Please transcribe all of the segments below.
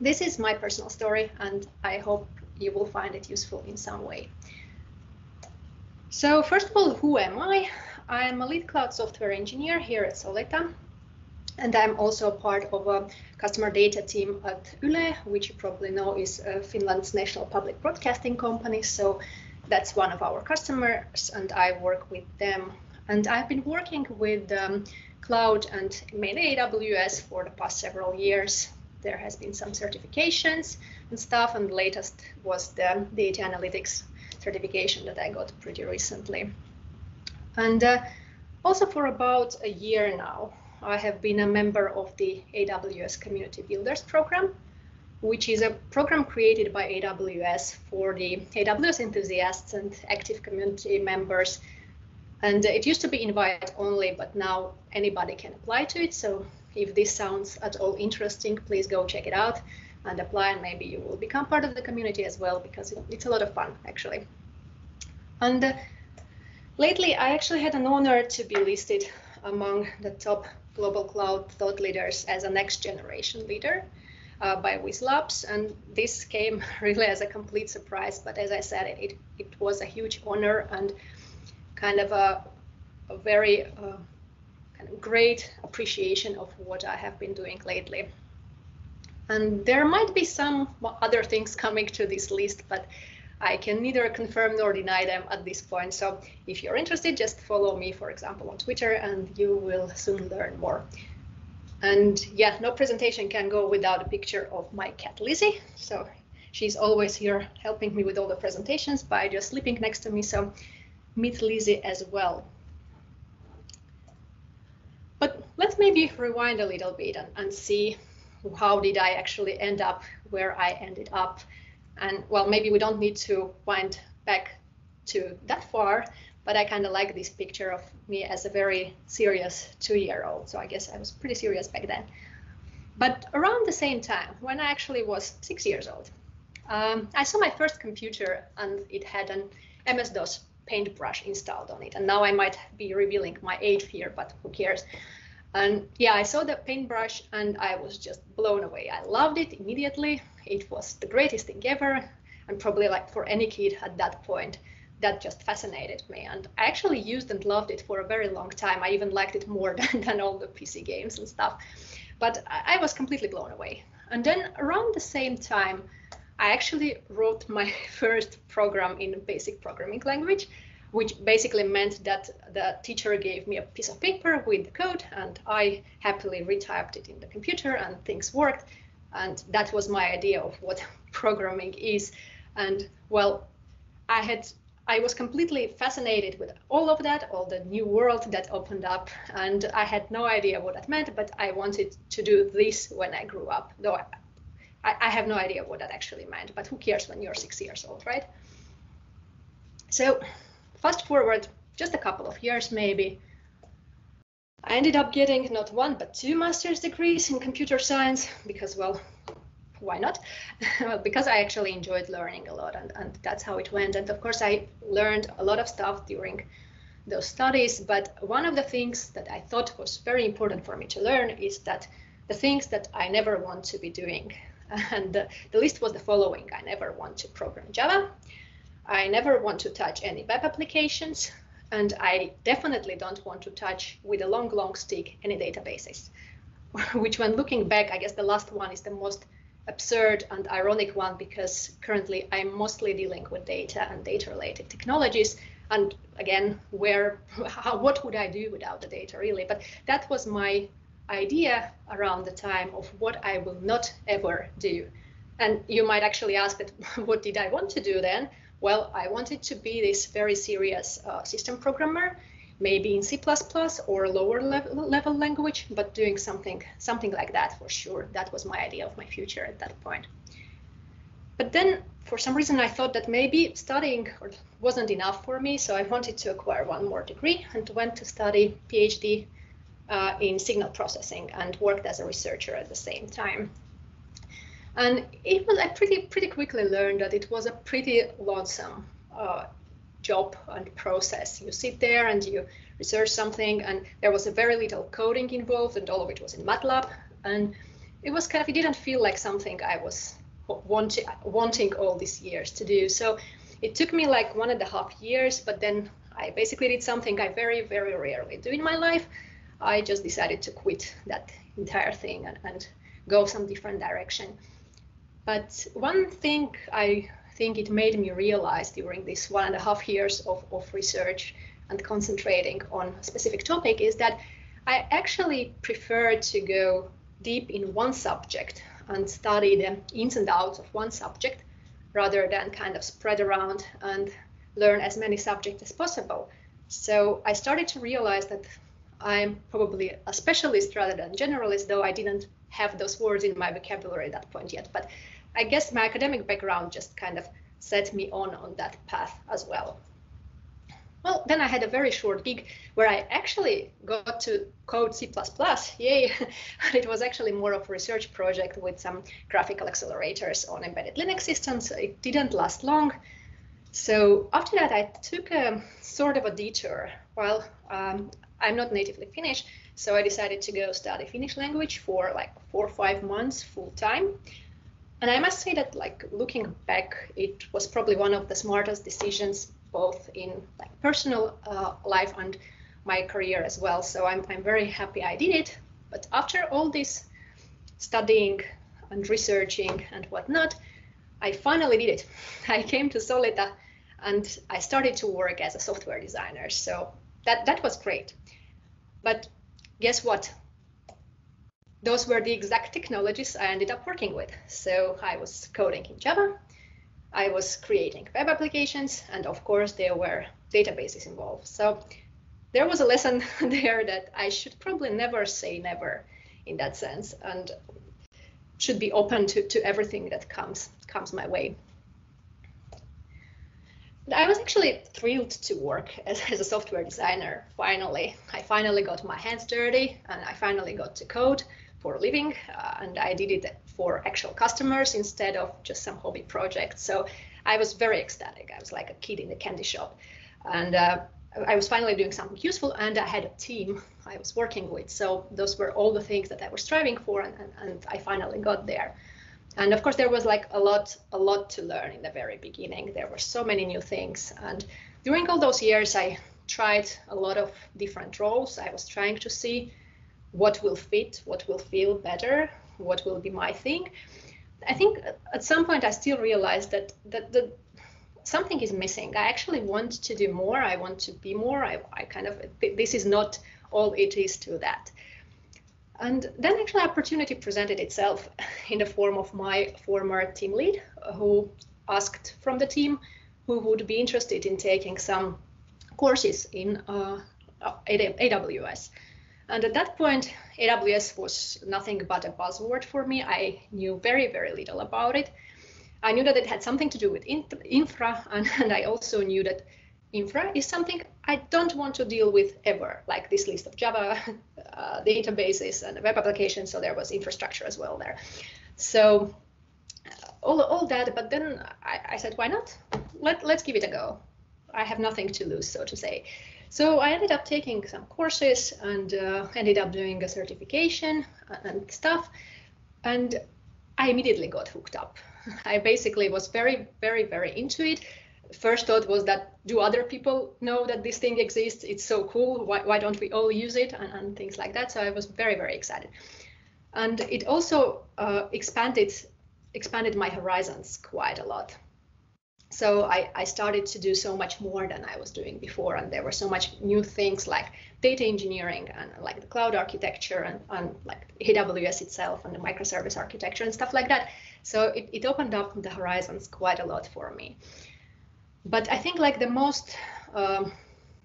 this is my personal story, and I hope you will find it useful in some way. So first of all, who am I? I'm a lead cloud software engineer here at Solita, and I'm also part of a customer data team at Yle, which you probably know is uh, Finland's national public broadcasting company. So that's one of our customers, and I work with them. And I've been working with um, cloud and mainly AWS for the past several years. There has been some certifications and stuff, and the latest was the data analytics certification that I got pretty recently. And uh, also for about a year now, I have been a member of the AWS Community Builders Program, which is a program created by AWS for the AWS enthusiasts and active community members. And it used to be invite only, but now anybody can apply to it. So if this sounds at all interesting, please go check it out and apply and maybe you will become part of the community as well because it's a lot of fun actually. And lately I actually had an honor to be listed among the top global cloud thought leaders as a next generation leader uh, by Whizlabs. And this came really as a complete surprise. But as I said, it, it was a huge honor and kind of a, a very uh, great appreciation of what I have been doing lately. And there might be some other things coming to this list, but I can neither confirm nor deny them at this point. So if you're interested, just follow me, for example, on Twitter, and you will soon learn more. And yeah, no presentation can go without a picture of my cat Lizzie. So she's always here helping me with all the presentations by just sleeping next to me. So meet Lizzie as well. But maybe rewind a little bit and, and see how did I actually end up where I ended up. And well, maybe we don't need to wind back to that far, but I kind of like this picture of me as a very serious two-year-old. So I guess I was pretty serious back then. But around the same time, when I actually was six years old, um, I saw my first computer and it had an MS-DOS paintbrush installed on it. And now I might be revealing my age here, but who cares? And yeah, I saw the paintbrush and I was just blown away. I loved it immediately. It was the greatest thing ever. And probably like for any kid at that point, that just fascinated me. And I actually used and loved it for a very long time. I even liked it more than, than all the PC games and stuff. But I, was completely blown away. And then around the same time, I actually wrote my first program in basic programming language which basically meant that the teacher gave me a piece of paper with the code and I happily retyped it in the computer and things worked. And that was my idea of what programming is. And well, I had I was completely fascinated with all of that, all the new world that opened up, and I had no idea what that meant, but I wanted to do this when I grew up, though I, I have no idea what that actually meant, but who cares when you're six years old, right? So fast forward just a couple of years maybe, I ended up getting not one but two master's degrees in computer science because, well, why not? well, because I actually enjoyed learning a lot and, and that's how it went. And of course, I learned a lot of stuff during those studies. But one of the things that I thought was very important for me to learn is that the things that I never want to be doing. And the, the list was the following I never want to program Java. I never want to touch any web applications, and I definitely don't want to touch with a long, long stick any databases. Which, when looking back, I guess the last one is the most absurd and ironic one because currently I'm mostly dealing with data and data-related technologies. And again, where, how, what would I do without the data, really? But that was my idea around the time of what I will not ever do. And you might actually ask that, what did I want to do then? Well, I wanted to be this very serious uh, system programmer, maybe in C++ or lower level, level language, but doing something, something like that for sure. That was my idea of my future at that point. But then for some reason, I thought that maybe studying wasn't enough for me. So I wanted to acquire one more degree and went to study PhD uh, in signal processing and worked as a researcher at the same time. And it was, I pretty, pretty quickly learned that it was a pretty lonesome uh, job and process. You sit there and you research something, and there was a very little coding involved, and all of it was in MATLAB. And it was kind of it didn't feel like something I was wanting wanting all these years to do. So it took me like one and a half years, but then I basically did something I very very rarely do in my life. I just decided to quit that entire thing and, and go some different direction. But one thing I think it made me realize during this one and a half years of, of research and concentrating on a specific topic is that I actually prefer to go deep in one subject and study the ins and outs of one subject rather than kind of spread around and learn as many subjects as possible. So I started to realize that I'm probably a specialist rather than generalist, though I didn't have those words in my vocabulary at that point yet. But I guess my academic background just kind of set me on on that path as well. Well, then I had a very short gig where I actually got to code C++, yay! it was actually more of a research project with some graphical accelerators on embedded Linux systems. It didn't last long. So after that, I took a sort of a detour. Well, um, I'm not natively Finnish, so I decided to go study Finnish language for like four or five months full time. And I must say that, like looking back, it was probably one of the smartest decisions, both in like personal uh, life and my career as well. So I'm I'm very happy I did it. But after all this studying and researching and whatnot, I finally did it. I came to Solita and I started to work as a software designer. So that that was great. But guess what? Those were the exact technologies I ended up working with. So I was coding in Java, I was creating web applications, and of course there were databases involved. So there was a lesson there that I should probably never say never in that sense and should be open to, to everything that comes comes my way. I was actually thrilled to work as, as a software designer. Finally, I finally got my hands dirty and I finally got to code for a living. Uh, and I did it for actual customers instead of just some hobby project. So I was very ecstatic. I was like a kid in the candy shop. And uh, I was finally doing something useful and I had a team I was working with. So those were all the things that I was striving for and, and, and I finally got there and of course there was like a lot a lot to learn in the very beginning. There were so many new things. And during all those years i tried a lot of different roles. I was trying to see what will fit what will feel better what will be my thing. I think at some point i still realized that that the something is missing. I actually want to do more. I want to be more. I, I kind of this is not all it is to that and then actually opportunity presented itself in the form of my former team lead who asked from the team who would be interested in taking some courses in uh, AWS. And at that point, AWS was nothing but a buzzword for me. I knew very, very little about it. I knew that it had something to do with infra, and, and I also knew that infra is something I don't want to deal with ever, like this list of Java uh, databases and web applications. So there was infrastructure as well there. So uh, all, all that, but then I, I said, why not? Let, let's give it a go. I have nothing to lose, so to say. So I ended up taking some courses and uh, ended up doing a certification and stuff. And I immediately got hooked up. I basically was very, very, very into it first thought was that do other people know that this thing exists? It's so cool. Why, why don't we all use it? And, and things like that. So i was very very excited. And it also uh, expanded expanded my horizons quite a lot. So I, I started to do so much more than i was doing before. And there were so much new things like data engineering and like the cloud architecture and, and like aws itself and the microservice architecture and stuff like that. So it, it opened up the horizons quite a lot for me but I think like the most um,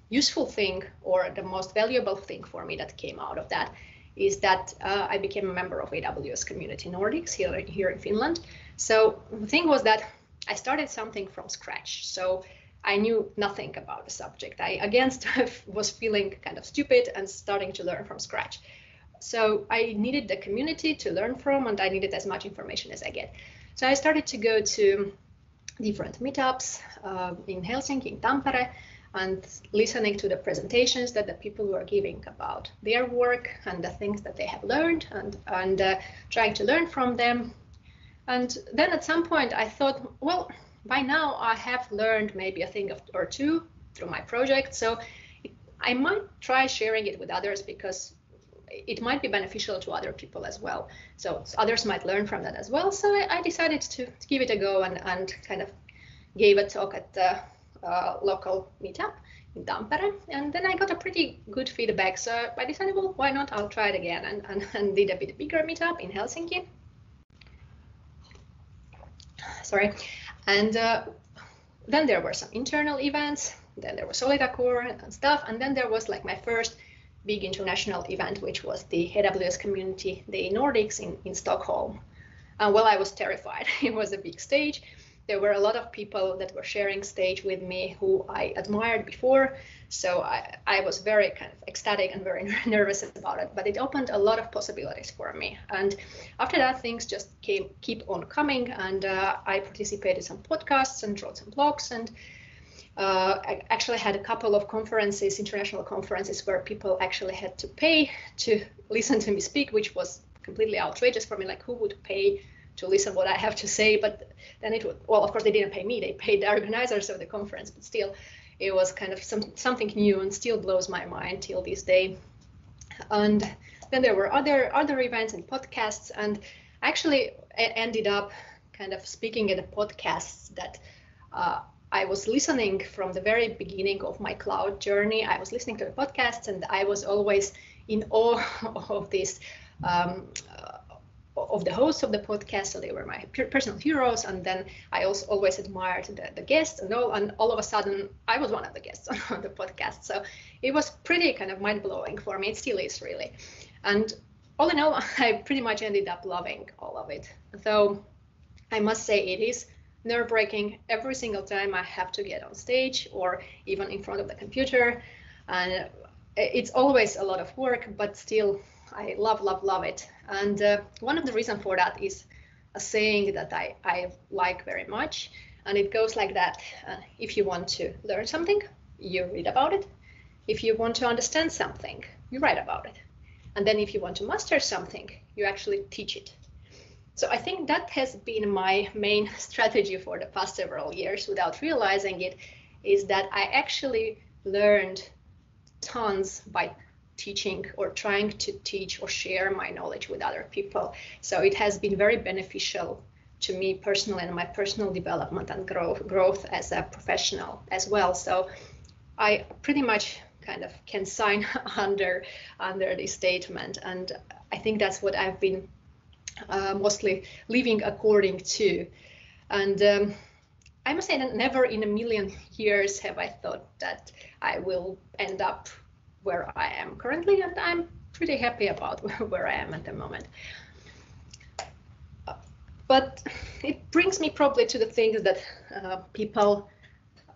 useful thing or the most valuable thing for me that came out of that is that uh, I became a member of AWS Community Nordics here, here in Finland. So the thing was that I started something from scratch. So I knew nothing about the subject. I again was feeling kind of stupid and starting to learn from scratch. So I needed the community to learn from and I needed as much information as I get. So I started to go to different meetups uh, in Helsinki, in Tampere, and listening to the presentations that the people were giving about their work and the things that they have learned and, and uh, trying to learn from them. And then at some point I thought, well, by now I have learned maybe a thing or two through my project. So I might try sharing it with others because it might be beneficial to other people as well. So others might learn from that as well. So I, I decided to, to, give it a go and, and kind of gave a talk at the uh, local meetup in Tampere. And then I got a pretty good feedback. So I decided, well, why not? I'll try it again and, and, and did a bit bigger meetup in Helsinki. Sorry. And uh, then there were some internal events. Then there was Solitacore and stuff. And then there was like my first big international event, which was the AWS Community Day Nordics in, in Stockholm. Uh, well, I was terrified. it was a big stage. There were a lot of people that were sharing stage with me who I admired before. So I, I was very kind of ecstatic and very nervous about it, but it opened a lot of possibilities for me. And after that, things just came keep on coming, and uh, I participated in some podcasts and wrote some blogs and uh, I actually had a couple of conferences, international conferences, where people actually had to pay to listen to me speak, which was completely outrageous for me. Like, who would pay to listen what I have to say? But then it would, well, of course, they didn't pay me; they paid the organizers of the conference. But still, it was kind of some something new and still blows my mind till this day. And then there were other other events and podcasts, and actually ended up kind of speaking at the podcasts that. Uh, I was listening from the very beginning of my cloud journey. I was listening to the podcasts, and I was always in awe of this. Um, uh, of the hosts of the podcast, so they were my personal heroes, and then I also always admired the, the guests and all. And all of a sudden, I was one of the guests on the podcast, so it was pretty kind of mind blowing for me. It still is really, and all in all, I pretty much ended up loving all of it. Though I must say, it is nerve wracking every single time I have to get on stage or even in front of the computer. And it's always a lot of work, but still, I love, love, love it. And uh, one of the reasons for that is a saying that I, I like very much. And it goes like that uh, if you want to learn something, you read about it. If you want to understand something, you write about it. And then if you want to master something, you actually teach it. So I think that has been my main strategy for the past several years without realizing it is that I actually learned tons by teaching or trying to teach or share my knowledge with other people. So it has been very beneficial to me personally and my personal development and growth growth as a professional as well. So I pretty much kind of can sign under under this statement and I think that's what I've been uh, mostly living according to. And um, I must say that never in a million years have I thought that I will end up where I am currently, and I'm pretty happy about where I am at the moment. But it brings me probably to the things that uh, people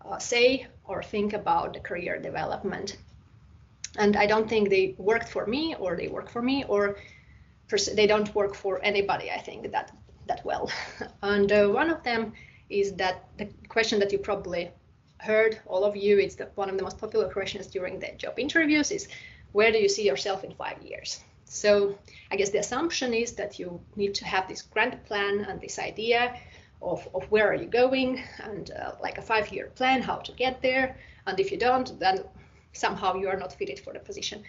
uh, say or think about the career development. And I don't think they worked for me or they work for me or they don't work for anybody, I think, that that well. and uh, one of them is that the question that you probably heard, all of you, it's the, one of the most popular questions during the job interviews is, where do you see yourself in five years? So I guess the assumption is that you need to have this grand plan and this idea of, of where are you going and uh, like a five-year plan, how to get there. And if you don't, then somehow you are not fitted for the position.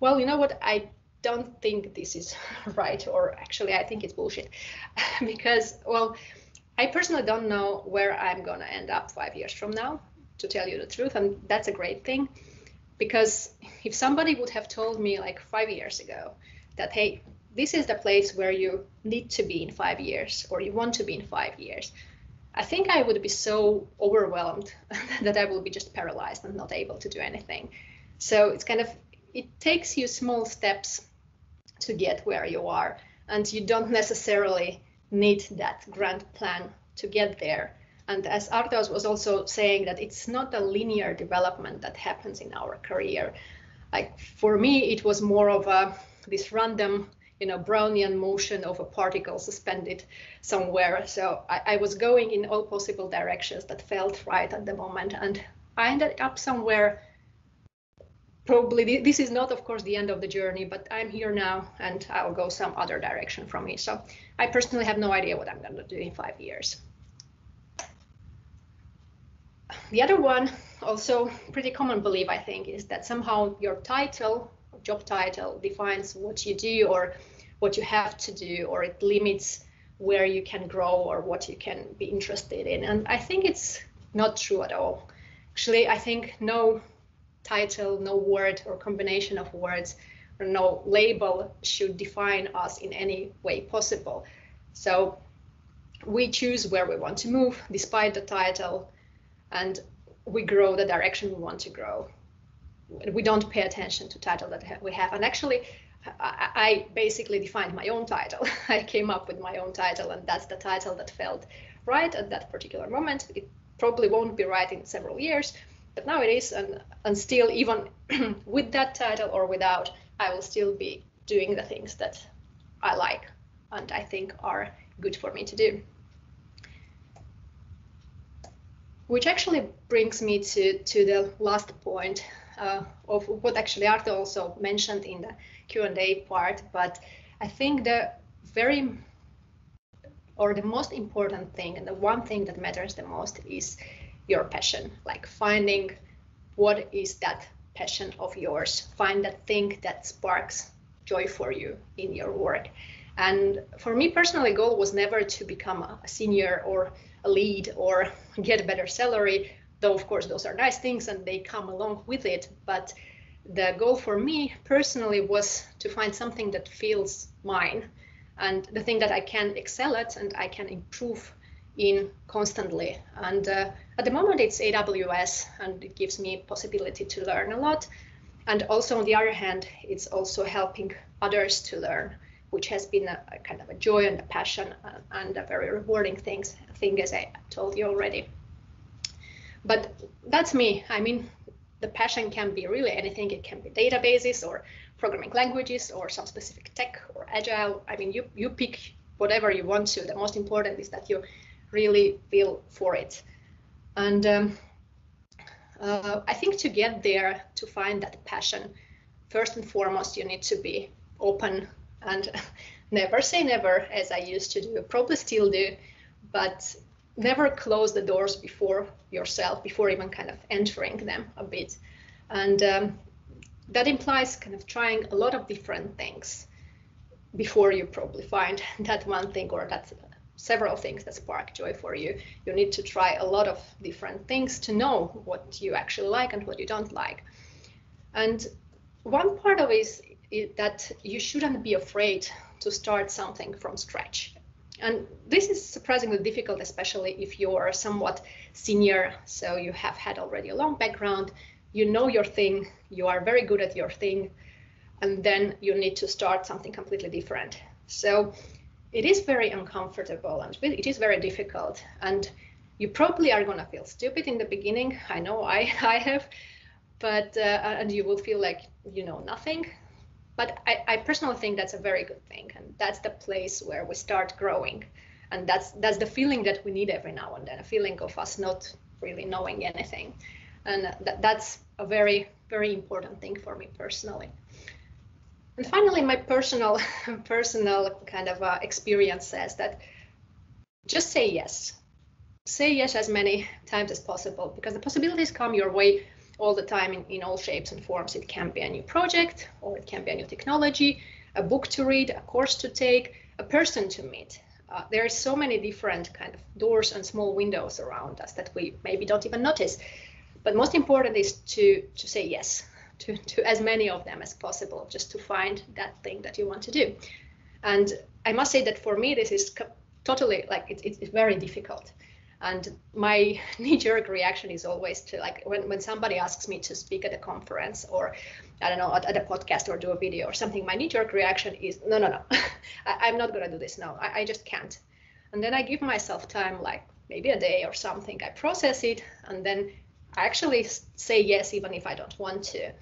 Well, you know what? I don't think this is right, or actually, I think it's bullshit. because, well, I personally don't know where I'm going to end up five years from now, to tell you the truth. And that's a great thing. Because if somebody would have told me like five years ago that, hey, this is the place where you need to be in five years, or you want to be in five years, I think I would be so overwhelmed that I will be just paralyzed and not able to do anything. So it's kind of, it takes you small steps to get where you are. And you don't necessarily need that grand plan to get there. And as Artos was also saying that it's not a linear development that happens in our career. Like for me, it was more of a this random, you know, Brownian motion of a particle suspended somewhere. So I, I was going in all possible directions that felt right at the moment. And I ended up somewhere. Probably this is not, of course, the end of the journey, but I'm here now and I'll go some other direction from here. So I personally have no idea what I'm going to do in five years. The other one, also pretty common belief, I think, is that somehow your title, job title, defines what you do or what you have to do, or it limits where you can grow or what you can be interested in. And I think it's not true at all. Actually, I think no title, no word or combination of words or no label should define us in any way possible. So we choose where we want to move despite the title and we grow the direction we want to grow. We don't pay attention to title that we have. And actually, I basically defined my own title. I came up with my own title, and that's the title that felt right at that particular moment. It probably won't be right in several years, but now it is, and and still, even with that title or without, I will still be doing the things that I like and I think are good for me to do. Which actually brings me to to the last point uh, of what actually Arto also mentioned in the Q&A part, but I think the very or the most important thing and the one thing that matters the most is your passion, like finding what is that passion of yours, find that thing that sparks joy for you in your work. And for me personally, goal was never to become a senior or a lead or get a better salary, though of course those are nice things and they come along with it. But the goal for me personally was to find something that feels mine and the thing that I can excel at and I can improve in constantly. And uh, at the moment, it's AWS and it gives me possibility to learn a lot. And also, on the other hand, it's also helping others to learn, which has been a, a kind of a joy and a passion and, uh, and a very rewarding things, thing, as I told you already. But that's me. I mean, the passion can be really anything. It can be databases or programming languages or some specific tech or agile. I mean, you, you pick whatever you want to. The most important is that you really feel for it. And um, uh, I think to get there, to find that passion, first and foremost, you need to be open and never say never, as I used to do, probably still do, but never close the doors before yourself, before even kind of entering them a bit. And um, that implies kind of trying a lot of different things before you probably find that one thing or that several things that spark joy for you. You need to try a lot of different things to know what you actually like and what you don't like. And one part of it is, is that you shouldn't be afraid to start something from scratch. And this is surprisingly difficult, especially if you're somewhat senior, so you have had already a long background, you know your thing, you are very good at your thing, and then you need to start something completely different. So it is very uncomfortable and it is very difficult. And you probably are going to feel stupid in the beginning. I know I, I have, but uh, and you will feel like you know nothing but I, I personally think that's a very good thing, and that's the place where we start growing, and that's that's the feeling that we need every now and then, a feeling of us not really knowing anything, and that, that's a very very important thing for me personally. And finally, my personal personal kind of uh, experience says that just say yes. Say yes as many times as possible because the possibilities come your way all the time in, in all shapes and forms. It can be a new project, or it can be a new technology, a book to read, a course to take, a person to meet. Uh, there are so many different kind of doors and small windows around us that we maybe don't even notice. But most important is to to say yes to, to as many of them as possible, just to find that thing that you want to do. And I must say that for me, this is totally like it's, it's very difficult. And my knee-jerk reaction is always to like when, when somebody asks me to speak at a conference or i don't know at, at a podcast or do a video or something my knee-jerk reaction is no no no. I, am not going to do this. No I, I just can't. And then i give myself time like maybe a day or something. I process it and then i actually say yes even if i don't want to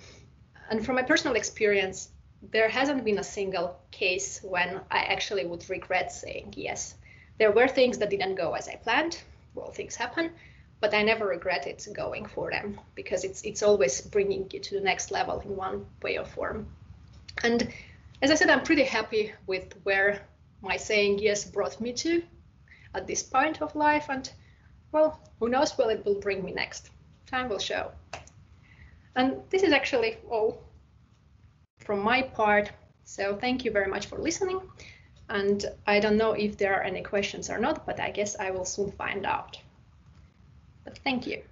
and from my personal experience there hasn't been a single case when i actually would regret saying yes there were things that didn't go as i planned well, things happen. but I never regretted going for them because it's it's always bringing you to the next level in one way or form. And as I said, I'm pretty happy with where my saying yes brought me to at this point of life. And well, who knows where it will bring me next? Time will show. And this is actually all from my part. So thank you very much for listening. And I don't know if there are any questions or not, but I guess I will soon find out. But thank you.